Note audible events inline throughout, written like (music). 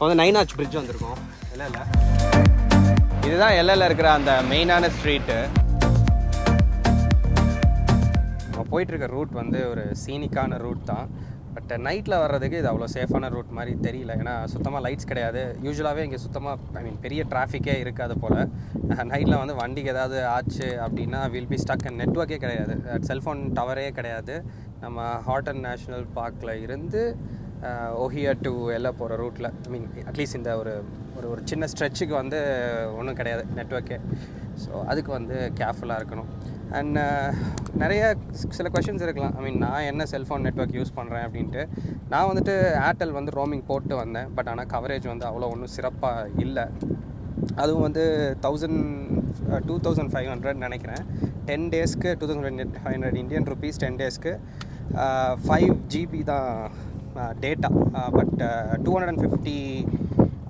இப்போ வந்து நைனாச் பிரிட்ஜ் வந்திருக்கோம். எல்எல்ல இதுதான் எல்எல்ல இருக்கிற அந்த மெயினான ஸ்ட்ரீட்டு நம்ம போயிட்டுருக்க ரூட் வந்து ஒரு சீனிக்கான ரூட் தான். பட் நைட்டில் வர்றதுக்கு இது அவ்வளோ சேஃபான ரூட் மாதிரி தெரியல. ஏன்னா சுத்தமாக லைட்ஸ் கிடையாது. யூஸ்வலாகவே இங்கே சுத்தமாக ஐ மீன் பெரிய டிராஃபிக்கே இருக்காது போல். நைட்டில் வந்து வண்டிக்கு ஏதாவது ஆச்சு அப்படின்னா வில் பி ஸ்டக் நெட்ஒர்க்கே கிடையாது. செல்ஃபோன் டவரே கிடையாது. நம்ம ஹாட்டன் நேஷ்னல் பார்க்கில் இருந்து ஒஹியா டு எல்லாம் போகிற ரூட்டில் ஐ மீன் அட்லீஸ்ட் இந்த ஒரு ஒரு ஒரு சின்ன ஸ்ட்ரெச்சுக்கு வந்து ஒன்றும் கிடையாது நெட்ஒர்க்கே ஸோ அதுக்கு வந்து கேர்ஃபுல்லாக இருக்கணும். அண்ட் நிறைய சில கொஷின்ஸ் இருக்கலாம். ஐ மீன் நான் என்ன செல்ஃபோன் நெட்ஒர்க் யூஸ் பண்ணுறேன் அப்படின்ட்டு நான் வந்துட்டு ஏர்டெல் வந்து ரோமிங் போட்டு வந்தேன். பட் ஆனால் கவரேஜ் வந்து அவ்வளோ ஒன்றும் சிறப்பாக இல்லை. அதுவும் வந்து thousand two thousand five hundred நினைக்கிறேன். டென் டேஸ்க்கு two thousand five hundred Indian rupees ten டேஸ்க்கு ஃபைவ் ஜிபி தான் data but two hundred and fifty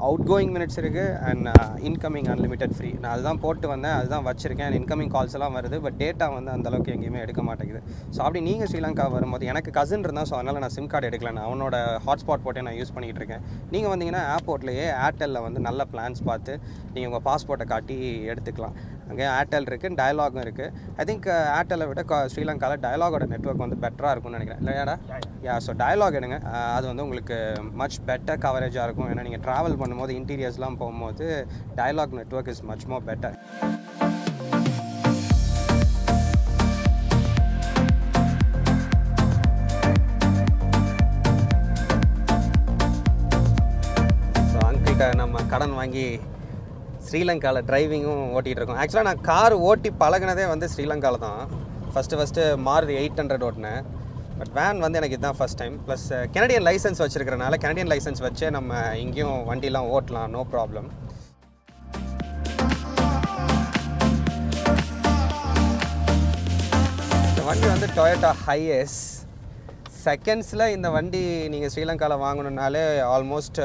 outgoing minutes இருக்குது அண்ட் இன்கமிங் அன்லிமிட்டட் ஃப்ரீ நான் அதுதான் போட்டு வந்தேன் அதுதான் வச்சுருக்கேன் அண்ட் இன்கமிங் கால்ஸ் எல்லாம் வருது பட் டேட்டா வந்து அந்தளவுக்கு எங்கேயுமே எடுக்க மாட்டேங்குது. ஸோ அப்படி நீங்கள் ஸ்ரீலங்கா வரும்போது எனக்கு கசின் இருந்தால் ஸோ அதனால் நான் சிம் கார்டு எடுக்கல நான் அவனோட ஹாட்ஸ்பாட் போட்டே நான் யூஸ் பண்ணிகிட்டு இருக்கேன். நீங்கள் வந்தீங்கன்னா ஏர்போர்ட்லேயே ஏர்டெல்லில் வந்து நல்ல பிளான்ஸ் பார்த்து நீங்கள் உங்கள் பாஸ்போர்ட்டை காட்டி எடுத்துக்கலாம். அங்கே ஏர்டெல் இருக்குது டயலாகும் இருக்குது ஐ திங்க் ஏர்டெல்லை விட ஸ்ரீலங்காவில் டயலாகோட நெட்ஒர்க் வந்து பெட்டராக இருக்கும்னு நினைக்கிறேன். இல்லையாடா யா ஸோ டயலாக் எடுங்க. அஹ் அது வந்து உங்களுக்கு மச் பெட்டர் கவரேஜாக இருக்கும். ஏன்னா நீங்கள் ட்ராவல் பண்ணும்போது இன்டீரியர்ஸ்லாம் போகும்போது Dialog network is much more better நம்ம கடன் வாங்கி ஸ்ரீலங்காவில் டிரைவிங்கும் ஓட்டிகிட்டு இருக்கோம் ஆக்சுவலாக நான் கார் ஓட்டி பழகுனதே வந்து ஸ்ரீலங்காவில் தான். First first Maruti eight hundred ஓட்டினேன். But van வந்து எனக்கு இதுதான் first time plus Canadian licence வச்சுருக்கிறனால Canadian licence வச்சே நம்ம இங்கேயும் வண்டிலாம் ஓட்டலாம் நோ ப்ராப்ளம் வண்டி வந்து டொயோட்டா ஹைஎஸ் செகண்ட்ஸில் இந்த வண்டி நீங்கள் ஸ்ரீலங்காவில் வாங்கணுன்னாலே almost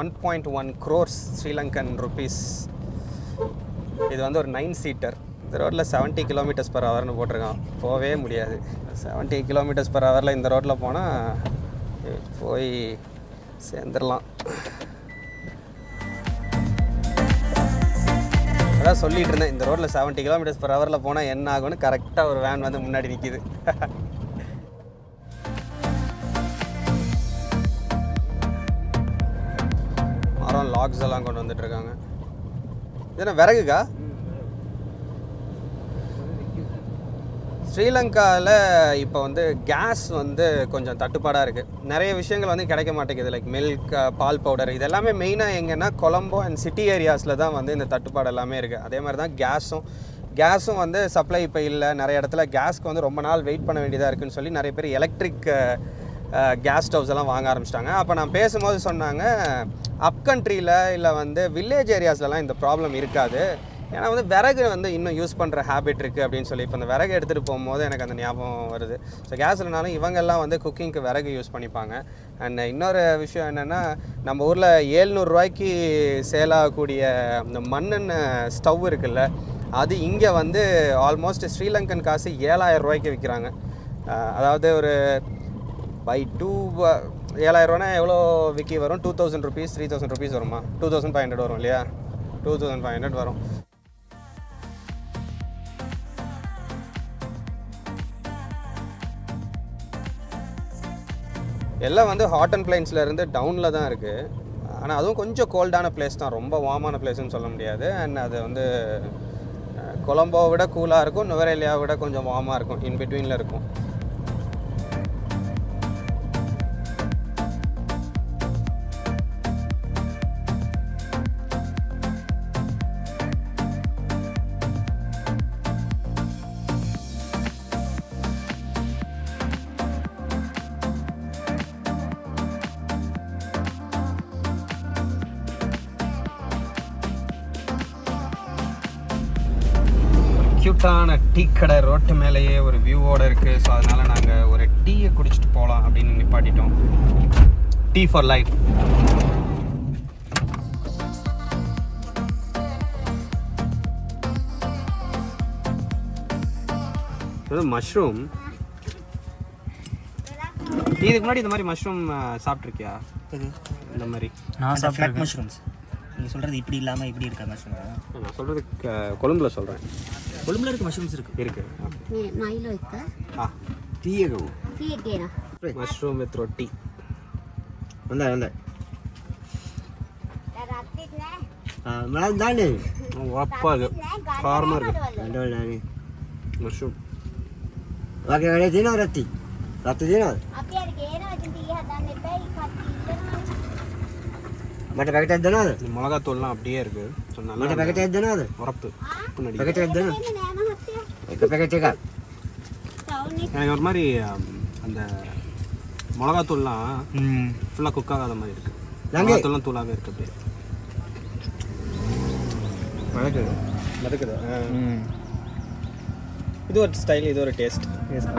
one uh, point one crores Sri Lankan rupees இது வந்து ஒரு நைன் சீட்டர் இந்த ரோட்டில் செவன்ட்டி கிலோமீட்டர்ஸ் பர் ஹவர்னு போட்டிருக்கான். போகவே முடியாது. செவன்ட்டி கிலோமீட்டர்ஸ் பர் ஹவரில் இந்த ரோட்டில் போனால் போய் சேர்ந்துடலாம் அதான் சொல்லிகிட்டு இருந்தேன். இந்த ரோட்டில் செவன்ட்டி கிலோமீட்டர்ஸ் பர் ஹவரில் போனால் என்ன ஆகும்னு கரெக்டாக ஒரு வேன் வந்து முன்னாடி நிற்கிது (laughs) மரம் லாக்ஸ் எல்லாம் கொண்டு வந்துட்டுருக்காங்க. இதென்ன விறகுக்கா? ஸ்ரீலங்காவில் இப்போ வந்து கேஸ் வந்து கொஞ்சம் தட்டுப்பாடாக இருக்குது நிறைய விஷயங்கள் வந்து கிடைக்க மாட்டேங்குது. லைக் மில்க் பால் பவுடர் இது எல்லாமே மெயினாக எங்கன்னா கொலம்போ அண்ட் சிட்டி ஏரியாஸில் தான் வந்து இந்த தட்டுப்பாடு எல்லாமே இருக்குது அதே மாதிரி தான் கேஸும் கேஸும் வந்து சப்ளை இப்போ இல்லை. நிறைய இடத்துல கேஸ்க்கு வந்து ரொம்ப நாள் வெயிட் பண்ண வேண்டியதாக இருக்குதுன்னு சொல்லி நிறைய பேர் எலக்ட்ரிக் கேஸ் ஸ்டவ்ஸ் எல்லாம் வாங்க ஆரம்பிச்சிட்டாங்க. அப்போ நான் பேசும்போது சொன்னாங்க அப் கண்ட்ரியில் இல்லை வந்து வில்லேஜ் ஏரியாஸ்லலாம் இந்த ப்ராப்ளம் இருக்காது. ஏன்னா வந்து விறகு வந்து இன்னும் யூஸ் பண்ணுற ஹேபிட் இருக்குது அப்படின்னு சொல்லி இப்போ அந்த விறகு எடுத்துகிட்டு போகும்போது எனக்கு அந்த ஞாபகம் வருது. ஸோ கேஸ் இல்லைனாலும் இவங்கெல்லாம் வந்து குக்கிங்க்கு விறகு யூஸ் பண்ணிப்பாங்க. அண்ட் இன்னொரு விஷயம் என்னென்னா நம்ம ஊரில் ஏழ்நூறுரூவாய்க்கு சேலாகக்கூடிய அந்த இந்த ஸ்டவ் இருக்குல்ல அது இங்கே வந்து ஆல்மோஸ்ட் ஸ்ரீலங்கன் காசு ஏழாயிரம் ரூபாய்க்கு விற்கிறாங்க அதாவது ஒரு பை டூ ஏழாயிரரூவானா எவ்வளோ விக்கி வரும்? Two thousand rupees three thousand rupees வருமா? டூ தௌசண்ட் ஃபைவ் ஹண்ட்ரட் வரும் இல்லையா? டூ தௌசண்ட் ஃபைவ் ஹண்ட்ரட் வரும். எல்லாம் வந்து ஹாட் அண்ட் பிளைன்ஸ்லேருந்து டவுனில் தான் இருக்குது ஆனால் அதுவும் கொஞ்சம் கோல்டான பிளேஸ் தான். ரொம்ப வார்மான பிளேஸ்னு சொல்ல முடியாது. அண்ட் அது வந்து கொலம்போ கொலம்போவை விட கூலாக இருக்கும் நுவரேலியாவை விட கொஞ்சம் வார்மாக இருக்கும். இன் பிட்வீனில் இருக்கும். டீ கடை ரோட்டு மேலேயே ஒரு வியூவோட இருக்குது ஸோ அதனால் நாங்கள் ஒரு டீயை குடிச்சிட்டு போகலாம் அப்படின்னு நிப்பாட்டிட்டோம். டீ ஃபார் லைஃப் இது மஷ்ரூம் இதுக்கு முன்னாடி இந்த மாதிரி மஷ்ரூம் சாப்பிட்ருக்கியா இந்த மாதிரி. நான் ஃப்ளட் மஷ்ரூம்ஸ் நீங்கள் சொல்கிறது இப்படி இல்லாமல் இப்படி இருக்க மஷ்ரூம் நான் சொல்கிறது கொழும்புல சொல்கிறேன் கொழும்புல இருக்க. மஷ்ரூம்ஸ் இருக்கு. இருக்கு. ಮೈಲು ಇತ್ತ ಹಾ తీయగవు ಟೀ இருக்கு? மஷ்ரூம் ஓகே வேலையை தீனா ரத்தி ரத்தி தீனா மற்ற பேக்கெட் எதுனா அது மிளகாத்தூள்லாம் அப்படியே இருக்குது மற்ற பேக்கெட் எதுனா அது உரப்பு. ಪ್ಯಾಕೆಟ್ ಇದ್ದ எட்டு பேக்கெட் ஒரு மாதிரி அந்த மிளகாத்தூள்லாம் ஃபுல்லாக குக் ஆகாத மாதிரி இருக்கு. மிளகாத்தூள்லாம் தூளாகவே இருக்கு அப்படியே. மறக்குது மறக்குது இது ஒரு ஸ்டைல் இது ஒரு டேஸ்ட் டேஸ்ட்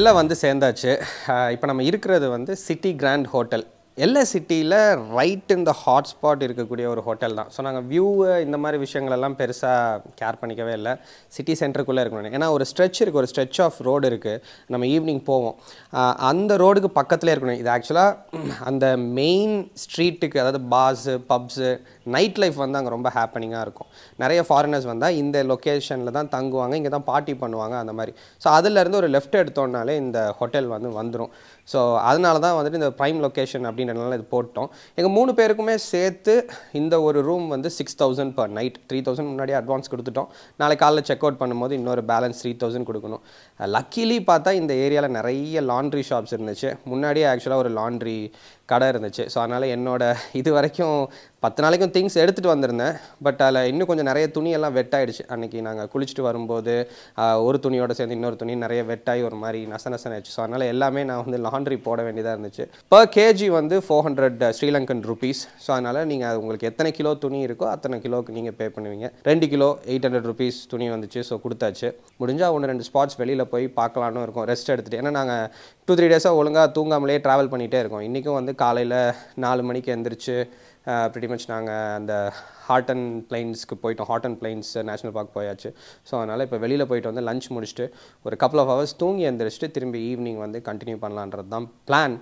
எல்லாம் வந்து சேர்ந்தாச்சு. இப்போ நம்ம இருக்கிறது வந்து சிட்டி கிராண்ட் ஹோட்டல் எல்லா சிட்டியில் ரைட் இந்த ஹாட்ஸ்பாட் இருக்கக்கூடிய ஒரு ஹோட்டல் தான். ஸோ நாங்கள் வியூவு இந்த மாதிரி விஷயங்களெல்லாம் பெருசாக கேர் பண்ணிக்கவே இல்லை. சிட்டி சென்டருக்குள்ளே இருக்கணும். ஏன்னா ஒரு ஸ்ட்ரெச் இருக்குது ஒரு ஸ்ட்ரெச் ஆஃப் ரோடு இருக்குது நம்ம ஈவினிங் போவோம். அந்த ரோடுக்கு பக்கத்துலேயே இருக்கணும். இது ஆக்சுவலாக அந்த மெயின் ஸ்ட்ரீட்டுக்கு அதாவது பார்ஸு பப்ஸு நைட் லைஃப் வந்து அங்கே ரொம்ப ஹாப்பனிங்காக இருக்கும். நிறைய ஃபாரினர்ஸ் வந்தால் இந்த லொக்கேஷனில் தான் தங்குவாங்க. இங்கே தான் பார்ட்டி பண்ணுவாங்க அந்த மாதிரி. ஸோ அதுலேருந்து ஒரு லெஃப்ட் எடுத்தோன்னாலே இந்த ஹோட்டல் வந்து வந்துடும் ஸோ அதனால தான் வந்துட்டு இந்த ப்ரைம் லொக்கேஷன் அப்படின்றனால இது போட்டோம். எங்கள் மூணு பேருக்குமே சேர்த்து இந்த ஒரு ரூம் வந்து six thousand per night three thousand முன்னாடியே அட்வான்ஸ் கொடுத்துட்டோம். நாளைக்கு காலைல செக் அவுட் பண்ணும்போது இன்னொரு பேலன்ஸ் த்ரீ தௌசண்ட் கொடுக்கணும். லக்கிலி பார்த்தா இந்த ஏரியாவில் நிறைய லாண்ட்ரி ஷாப்ஸ் இருந்துச்சு. முன்னாடியே ஆக்சுவலாக ஒரு லாண்ட்ரி கடை இருந்துச்சு. ஸோ அதனால் என்னோடய இது வரைக்கும் பத்து நாளைக்கும் திங்ஸ் எடுத்துகிட்டு வந்திருந்தேன். பட் அதில் இன்னும் கொஞ்சம் நிறைய துணியெல்லாம் வெட்டாயிடுச்சு. அன்றைக்கி நாங்கள் குளிச்சுட்டு வரும்போது ஒரு துணியோடு சேர்ந்து இன்னொரு துணி நிறைய வெட்டாகி ஒரு மாதிரி நச நசன் ஸோ அதனால் எல்லாமே நான் வந்து லாண்ட்ரி போட வேண்டியதாக இருந்துச்சு. பர் கேஜி வந்து four hundred uh, Sri Lankan rupees so அதனால் நீங்கள் உங்களுக்கு எத்தனை கிலோ துணி இருக்கோ அத்தனை கிலோவுக்கு நீங்கள் பே பண்ணுவீங்க. ரெண்டு கிலோ எயிட் ஹண்ட்ரட் ருபீஸ் துணி வந்துச்சு. ஸோ கொடுத்தாச்சு. முடிஞ்சால் ஒன்று ரெண்டு ஸ்பாட்ஸ் வெளியில் போய் பார்க்கலான்னு இருக்கும். ரெஸ்ட் எடுத்துகிட்டு ஏன்னா நாங்கள் டூ த்ரீ டேஸாக ஒழுங்காக தூங்காமலே ட்ராவல் பண்ணிகிட்டே இருக்கோம். இன்றைக்கும் வந்து காலையில் நாலு மணிக்கு எந்திரிச்சு ப்ரிட்டி மச் நாங்கள் அந்த ஹாட் அண்ட் பிளைன்ஸ்க்கு போயிட்டோம். ஹாட் அண்ட் பிளைன்ஸ் நேஷனல் பார்க் போயாச்சு. ஸோ அதனால் இப்போ வெளியில் போயிட்டு வந்து லஞ்ச் முடிச்சுட்டு ஒரு கப்பல் ஆஃப் ஹவர்ஸ் தூங்கி எந்திரிச்சிட்டு திரும்பி ஈவினிங் வந்து கண்டினியூ பண்ணலான்றது தான் பிளான்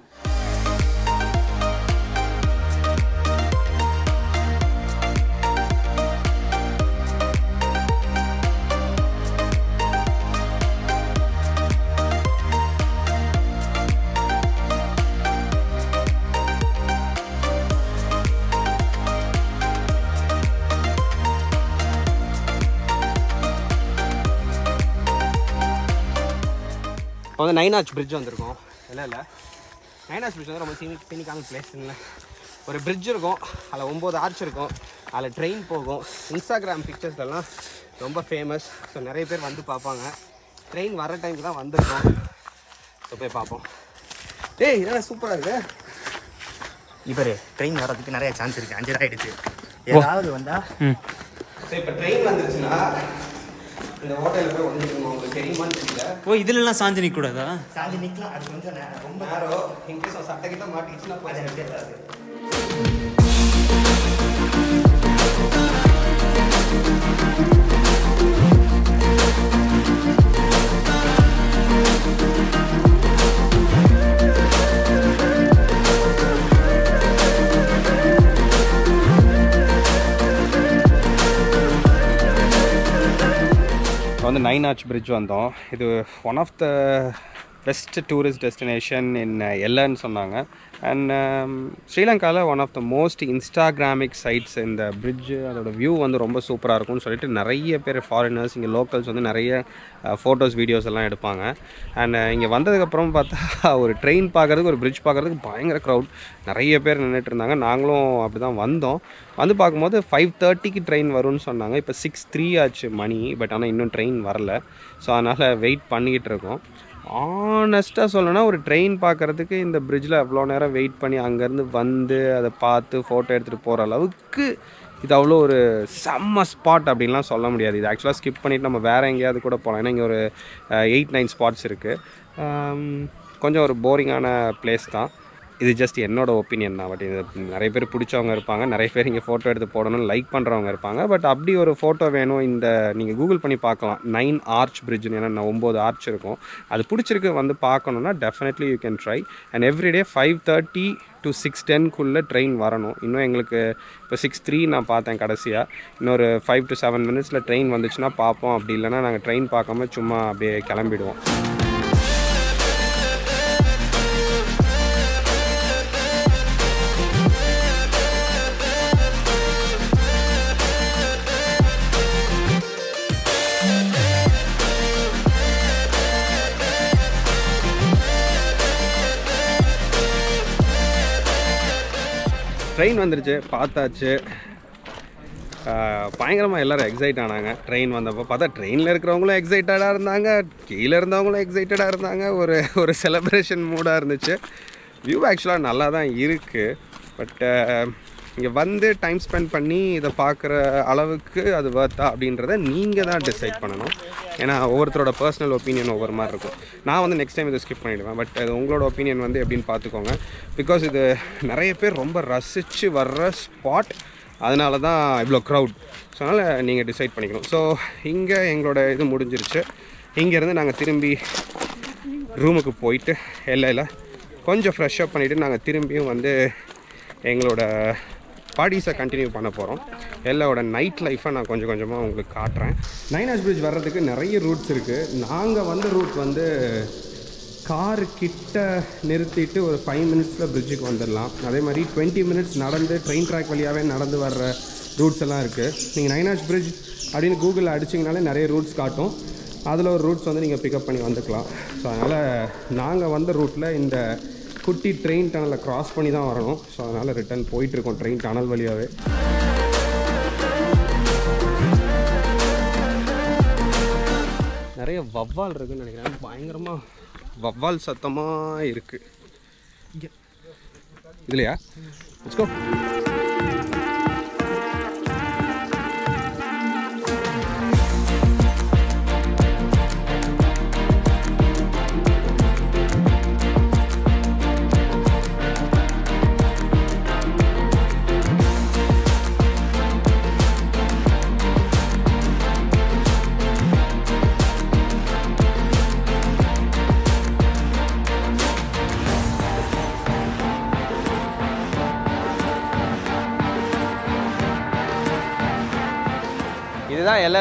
வந்து நைனாச் பிரிட்ஜ் வந்திருக்கோம். இல்லை இல்லை. நைனாச் பிரிட்ஜ் வந்து ரொம்ப சீனி சீனிக்கான பிளேஸ் இல்லை. ஒரு பிரிட்ஜ் இருக்கும். அதில் ஒம்பது ஆர்ச் இருக்கும். அதில் ட்ரெயின் போகும். இன்ஸ்டாகிராம் பிக்சர்ஸ்லாம் ரொம்ப ஃபேமஸ் ஸோ நிறைய பேர் வந்து பார்ப்பாங்க. ட்ரெயின் வர டைமுக்கு தான் வந்திருக்கோம். ஸோ போய் பார்ப்போம். டேய் இதெல்லாம் சூப்பராக இருக்கு? இப்போ ட்ரெயின் வர்றதுக்கு நிறைய சான்ஸ் இருக்குது அஞ்சரை ஆயிடுச்சு. ஏதாவது வந்தால் ஸோ இப்போ ட்ரெயின் வந்துருச்சுன்னா இந்த ஹோட்டலில் போய் வந்துருக்கணும் உங்களுக்கு தெரியுமான்னு தெரியல. ஓ இதுலலாம் சாஞ்சு நிற்கக்கூடாதா சாஞ்சு நிற்கலாம் அது கொஞ்சம் ரொம்ப நேரம் இன்கேஸ் சட்டை கிட்ட மாட்டிக்கிச்சுன்னா போய் வந்து நைன் ஆர்ச் பிரிட்ஜ் வந்தோம். இது one of the best tourist destination in எல்லன்னு சொன்னாங்க. அண்ட் ஸ்ரீலங்காவில் one of the most instagramic sites இந்த bridge அதோட வியூ வந்து ரொம்ப சூப்பராக இருக்கும்னு சொல்லிட்டு நிறைய பேர் ஃபாரினர்ஸ் இங்கே லோக்கல்ஸ் வந்து நிறைய uh, ஃபோட்டோஸ் வீடியோஸ் எல்லாம் எடுப்பாங்க. அண்ட் uh, இங்கே வந்ததுக்கப்புறம் பார்த்தா (laughs) ஒரு ட்ரெயின் பார்க்குறதுக்கு ஒரு பிரிட்ஜ் பார்க்குறதுக்கு பயங்கர க்ரௌட் நிறைய பேர் நின்றுட்டு இருந்தாங்க. நாங்களும் அப்படி தான் வந்தோம். வந்து பார்க்கும்போது ஃபைவ் தேர்ட்டிக்கு ட்ரெயின் வரும்னு சொன்னாங்க. இப்போ சிக்ஸ் த்ரீ ஆச்சு மணி. பட் ஆனால் இன்னும் ட்ரெயின் வரல. ஸோ அதனால் வெயிட் பண்ணிக்கிட்டு இருக்கோம். ஆனஸ்ட்டாக சொல்லணும்னா ஒரு ட்ரெயின் பார்க்குறதுக்கு இந்த பிரிட்ஜில் அவ்வளோ நேரம் வெயிட் பண்ணி அங்கேருந்து வந்து அதை பார்த்து ஃபோட்டோ எடுத்துகிட்டு போகிற அளவுக்கு இது அவ்வளோ ஒரு செம்ம ஸ்பாட் அப்படின்லாம் சொல்ல முடியாது. இது ஆக்சுவலாக ஸ்கிப் பண்ணிவிட்டு நம்ம வேறு எங்கேயாவது கூட போகலாம் ஏன்னா இங்கே ஒரு எயிட் நைன் ஸ்பாட்ஸ் இருக்குது கொஞ்சம் ஒரு போரிங்கான பிளேஸ் தான். இது ஜஸ்ட் என்னோட ஒப்பீனியன் தான். பட் இது நிறைய பேர் பிடிச்சவங்க இருப்பாங்க. நிறைய பேர் இங்கே ஃபோட்டோ எடுத்து போடணும்னு லைக் பண்ணுறவங்க இருப்பாங்க. பட் அப்படி ஒரு ஃபோட்டோ வேணும். இந்த நீங்கள் கூகுள் பண்ணி பார்க்கலாம். நைன் ஆர்ச் பிரிட்ஜ்னு ஏன்னா நான் ஒம்பது ஆர்ச் இருக்கும். அது பிடிச்சிருக்கு வந்து பார்க்கணுன்னா definitely you can try and everyday five thirty to six டென்க்குள்ளே train வரணும். இன்னும் எங்களுக்கு இப்போ சிக்ஸ் த்ரீ நான் பார்த்தேன் கடைசியாக இன்னொரு ஃபைவ் டு செவன் மினிட்ஸில் ட்ரெயின் வந்துச்சுன்னா பார்ப்போம். அப்படி இல்லைன்னா நாங்கள் ட்ரெயின் பார்க்காம சும்மா அப்படியே கிளம்பிடுவோம். ட்ரெயின் வந்துருச்சு பார்த்தாச்சு. பயங்கரமாக எல்லாரும் எக்ஸைட் ஆனாங்க. ட்ரெயின் வந்தப்போ பார்த்தா ட்ரெயினில் இருக்கிறவங்களும் எக்ஸைட்டடாக இருந்தாங்க கீழே இருந்தவங்களும் எக்ஸைட்டடாக இருந்தாங்க. ஒரு ஒரு செலப்ரேஷன் மூடாக இருந்துச்சு. வியூ ஆக்சுவலாக நல்லா தான் இருக்குது பட்டு இங்கே வந்து டைம் ஸ்பெண்ட் பண்ணி இதை பார்க்குற அளவுக்கு அது வர்த்தா அப்படின்றத நீங்கள் தான் டிசைட் பண்ணணும். ஏன்னா ஒவ்வொருத்தரோட பர்சனல் ஒப்பீனியன் ஒவ்வொரு மாதிரி இருக்கும். நான் வந்து நெக்ஸ்ட் டைம் இதை ஸ்கிப் பண்ணிவிடுவேன் பட் அது உங்களோட ஒப்பீனியன் வந்து எப்படின்னு பார்த்துக்கோங்க பிகாஸ் இது நிறைய பேர் ரொம்ப ரசித்து வர்ற ஸ்பாட் அதனால தான் இவ்வளோ க்ரௌட் ஸோ அதனால் நீங்கள் டிசைட் பண்ணிக்கணும். ஸோ இங்கே எங்களோட இது முடிஞ்சிருச்சு. இங்கேருந்து நாங்கள் திரும்பி ரூமுக்கு போயிட்டு எல்லையில் கொஞ்சம் ஃப்ரெஷ்ஷப் பண்ணிவிட்டு நாங்கள் திரும்பியும் வந்து எங்களோட பாடிஸை கண்டினியூ பண்ண போகிறோம் எல்லோட நைட் லைஃப்பை நான் கொஞ்சம் கொஞ்சமாக உங்களுக்கு காட்டுறேன். நைனாஸ் பிரிட்ஜ் வர்றதுக்கு நிறைய ரூட்ஸ் இருக்குது நாங்கள் வந்த ரூட் வந்து கார் கிட்ட நிறுத்திட்டு ஒரு ஃபைவ் மினிட்ஸில் பிரிட்ஜுக்கு வந்துடலாம். அதே மாதிரி டுவெண்ட்டி மினிட்ஸ் நடந்து ட்ரெயின் ட்ராக் வழியாகவே நடந்து வர்ற ரூட்ஸ் எல்லாம் இருக்குது நீங்கள் நைனாஸ் பிரிட்ஜ் அப்படின்னு கூகுளில் அடிச்சிங்கனாலே நிறைய ரூட்ஸ் காட்டும். அதில் ஒரு ரூட்ஸ் வந்து நீங்கள் பிக்கப் பண்ணி வந்துக்கலாம். ஸோ அதனால் நாங்கள் வந்த ரூட்டில் இந்த குட்டி ட்ரெயின் டனலை கிராஸ் பண்ணி தான் வரணும். ஸோ அதனால் ரிட்டர்ன் போயிட்டுருக்கோம் ட்ரெயின் டனல் வழியாகவே நிறைய வவ்வால் இருக்குன்னு நினைக்கிறேன். பயங்கரமாக வவ்வால் சத்தமாக இருக்குது இல்லையா இதுலையா?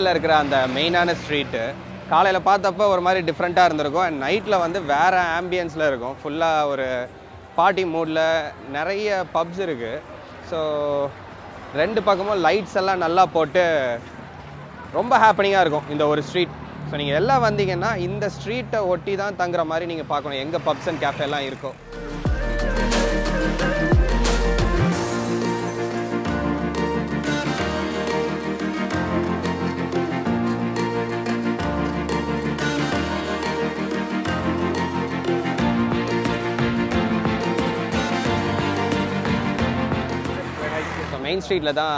Let's இருக்கிற அந்த மெயினான ஸ்ட்ரீட்டு காலையில் பார்த்தப்ப ஒரு மாதிரி டிஃப்ரெண்ட்டாக இருந்திருக்கும். அண்ட் நைட்டில் வந்து வேறு ஆம்பியன்ஸில் இருக்கும். ஃபுல்லாக ஒரு பார்ட்டி மூடில் நிறைய பப்ஸ் இருக்குது ஸோ ரெண்டு பக்கமும் லைட்ஸ் எல்லாம் நல்லா போட்டு ரொம்ப ஹாப்பனிங்காக இருக்கும் இந்த ஒரு ஸ்ட்ரீட் ஸோ நீங்கள் எல்லாம் வந்தீங்கன்னா இந்த ஸ்ட்ரீட்டை ஒட்டி தான் தங்குற மாதிரி நீங்கள் பார்க்கணும். எங்கே பப்ஸ் அண்ட் கேஃபேலாம் எல்லாம் இருக்கும் மெயின் ஸ்ட்ரீட்டில் தான்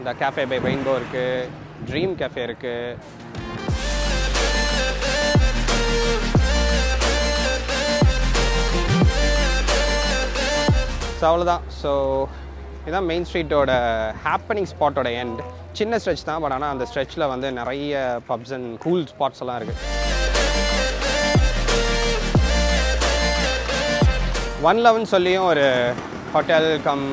இந்த கேஃபே பை ரெயின்போ இருக்குது ட்ரீம் கேஃபே இருக்குது ஸோ அவ்வளோதான் ஸோ இதுதான் மெயின் ஸ்ட்ரீட்டோட ஹாப்பனிங் ஸ்பாட்டோட எண்ட் சின்ன ஸ்ட்ரெச் தான் பட் ஆனால் அந்த ஸ்ட்ரெச்சில் வந்து நிறைய பப்ஸ் அண்ட் கூல் ஸ்பாட்ஸ் எல்லாம் இருக்குது ஒன் லெவன் சொல்லியும் ஒரு ஹோட்டல் கம்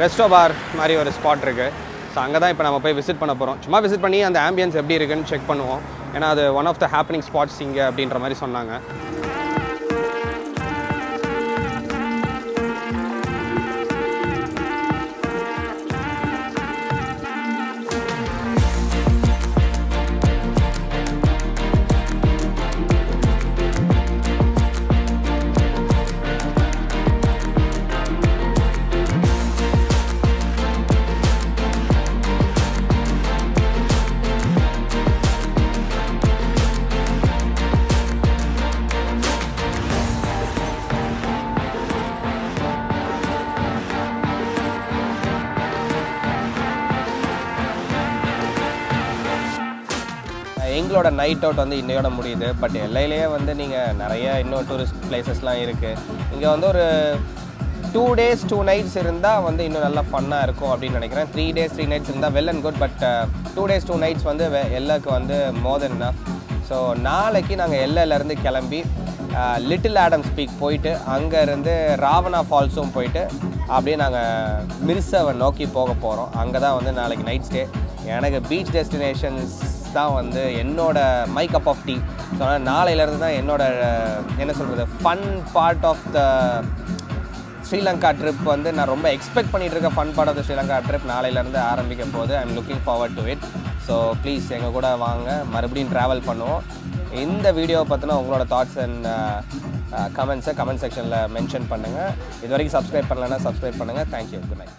ரெஸ்டோ பார் மாதிரி ஒரு ஸ்பாட் இருக்குது ஸோ அங்கே தான் இப்போ நம்ம போய் விசிட் பண்ண போகிறோம் சும்மா விசிட் பண்ணி அந்த ஆம்பியன்ஸ் எப்படி இருக்குன்னு செக் பண்ணுவோம். ஏன்னா அது one of the happening spots இங்கே அப்படின்ற மாதிரி சொன்னாங்க. நைட் அவுட் வந்து இன்னையோட முடியுது. பட் எல்லையிலேயே வந்து நீங்கள் நிறைய இன்னும் டூரிஸ்ட் பிளேசஸ்லாம் இருக்குது இங்கே வந்து ஒரு டூ டேஸ் டூ நைட்ஸ் இருந்தால் வந்து இன்னும் நல்லா ஃபன்னாக இருக்கும் அப்படின்னு நினைக்கிறேன். த்ரீ டேஸ் த்ரீ நைட்ஸ் இருந்தால் well and good but two days two nights வந்து வெ- வந்து மோர் தென் ஸோ நாளைக்கு நாங்கள் எல்லையிலேருந்து கிளம்பி லிட்டில் ஆடம் ஸ்பீக் போயிட்டு அங்கேருந்து ராவணா ஃபால்ஸும் போயிட்டு அப்படியே நாங்கள் மிர்சவை நோக்கி போக போகிறோம் அங்கே தான் வந்து நாளைக்கு நைட் ஸ்டே எனக்கு பீச் டெஸ்டினேஷன்ஸ் தான் வந்து என்னோட my cup of tea so நாளையிலேருந்து தான் என்னோட என்ன சொல்கிறது fun part of the Sri Lanka trip வந்து நான் ரொம்ப எக்ஸ்பெக்ட் பண்ணிகிட்டு இருக்க fun part of the Sri Lanka trip நாளையிலேருந்து ஆரம்பிக்க போது I am looking forward to it so please எங்கள் கூட வாங்க. மறுபடியும் ட்ராவல் பண்ணுவோம். இந்த வீடியோவை பற்றின உங்களோட தாட்ஸ் அண்ட் கமெண்ட்ஸை கமெண்ட் செக்ஷனில் மென்ஷன் பண்ணுங்கள் இது வரைக்கும் சப்ஸ்கிரைப் பண்ணலைன்னா சப்ஸ்கிரைப் பண்ணுங்கள் தேங்க்யூ குட் நைட்